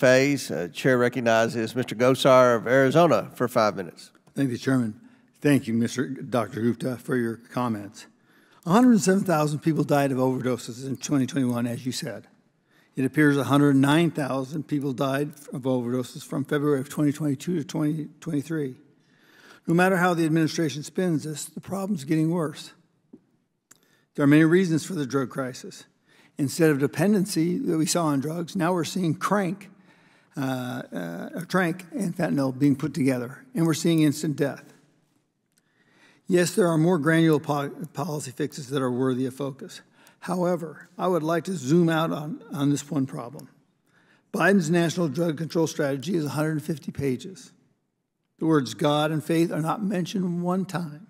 phase. Uh, Chair recognizes Mr. Gosar of Arizona for five minutes. Thank you, Chairman. Thank you, Mr. Dr. Gupta, for your comments. 107,000 people died of overdoses in 2021, as you said. It appears 109,000 people died of overdoses from February of 2022 to 2023. No matter how the administration spins this, the problem's getting worse. There are many reasons for the drug crisis. Instead of dependency that we saw on drugs, now we're seeing crank, uh, uh, tranq and fentanyl being put together, and we're seeing instant death. Yes, there are more granular po policy fixes that are worthy of focus. However, I would like to zoom out on, on this one problem. Biden's national drug control strategy is 150 pages. The words God and faith are not mentioned one time.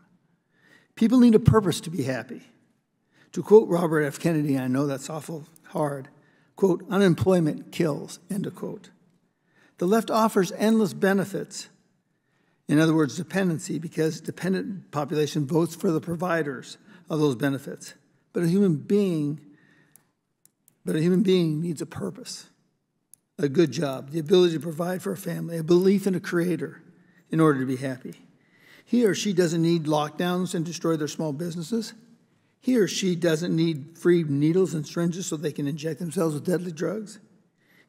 People need a purpose to be happy. To quote Robert F. Kennedy, I know that's awful hard, quote, unemployment kills, end of quote. The left offers endless benefits in other words, dependency, because dependent population votes for the providers of those benefits. But a human being, but a human being needs a purpose, a good job, the ability to provide for a family, a belief in a creator in order to be happy. He or she doesn't need lockdowns and destroy their small businesses. He or she doesn't need free needles and syringes so they can inject themselves with deadly drugs.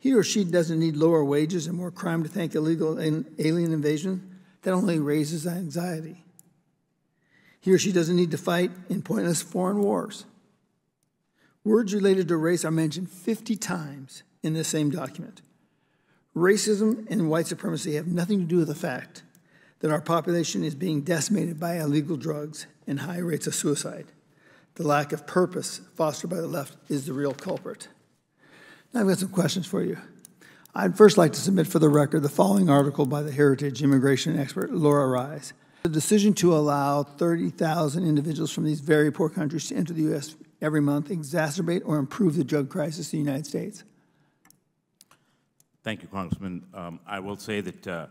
He or she doesn't need lower wages and more crime to thank illegal alien invasion that only raises anxiety. He or she doesn't need to fight in pointless foreign wars. Words related to race are mentioned 50 times in this same document. Racism and white supremacy have nothing to do with the fact that our population is being decimated by illegal drugs and high rates of suicide. The lack of purpose fostered by the left is the real culprit. I've got some questions for you. I'd first like to submit for the record the following article by the heritage immigration expert Lora Ries. The decision to allow 30,000 individuals from these very poor countries to enter the U.S. every month exacerbate or improve the drug crisis in the United States? Thank you, Congressman. Um, I will say that uh,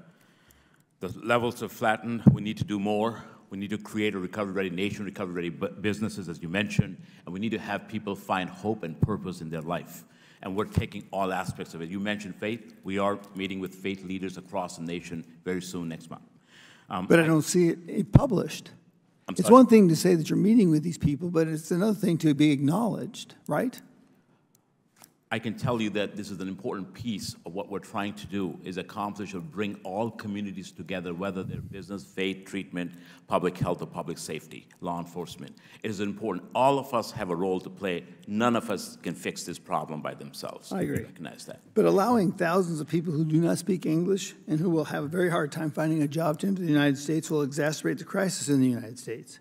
the levels have flattened. We need to do more. We need to create a recovery-ready nation, recovery-ready businesses, as you mentioned, and we need to have people find hope and purpose in their life and we're taking all aspects of it. You mentioned faith. We are meeting with faith leaders across the nation very soon next month. Um, but I, I, don't see it published. it's one thing to say that you're meeting with these people, but it's another thing to be acknowledged, right? I can tell you that this is an important piece of what we're trying to do is accomplish or bring all communities together, whether they're business, faith, treatment, public health, or public safety, law enforcement. It is important. All of us have a role to play. None of us can fix this problem by themselves. I agree. Recognize that. But allowing thousands of people who do not speak English and who will have a very hard time finding a job to enter the United States will exacerbate the crisis in the United States.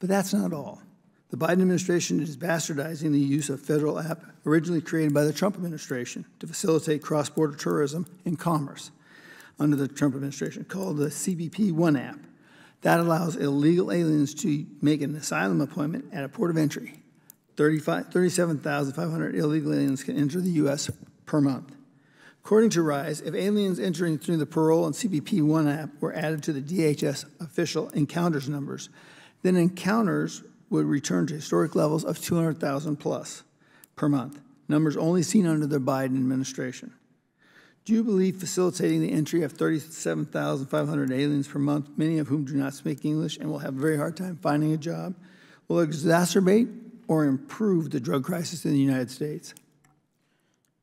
But that's not all. The Biden administration is bastardizing the use of federal app originally created by the Trump administration to facilitate cross-border tourism and commerce under the Trump administration called the CBP One app. That allows illegal aliens to make an asylum appointment at a port of entry. 37,500 illegal aliens can enter the U.S. per month. According to Ries, if aliens entering through the Parole and CBP One app were added to the DHS official encounters numbers, then encounters would return to historic levels of 200,000 plus per month, numbers only seen under the Biden administration. Do you believe facilitating the entry of 37,500 aliens per month, many of whom do not speak English and will have a very hard time finding a job, will exacerbate or improve the drug crisis in the United States?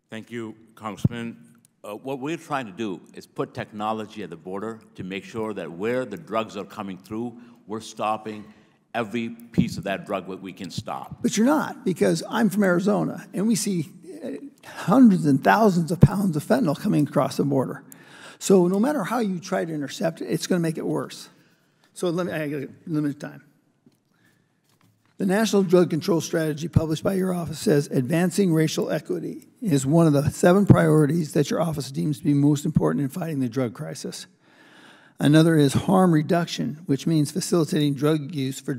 Thank you, Congressman. Uh, what we're trying to do is put technology at the border to make sure that where the drugs are coming through, we're stopping every piece of that drug that we can stop. But you're not, because I'm from Arizona, and we see uh, hundreds and thousands of pounds of fentanyl coming across the border. So no matter how you try to intercept it, it's going to make it worse. So let me, I got limited time. The National Drug Control Strategy published by your office says advancing racial equity is one of the seven priorities that your office deems to be most important in fighting the drug crisis. Another is harm reduction, which means facilitating drug use for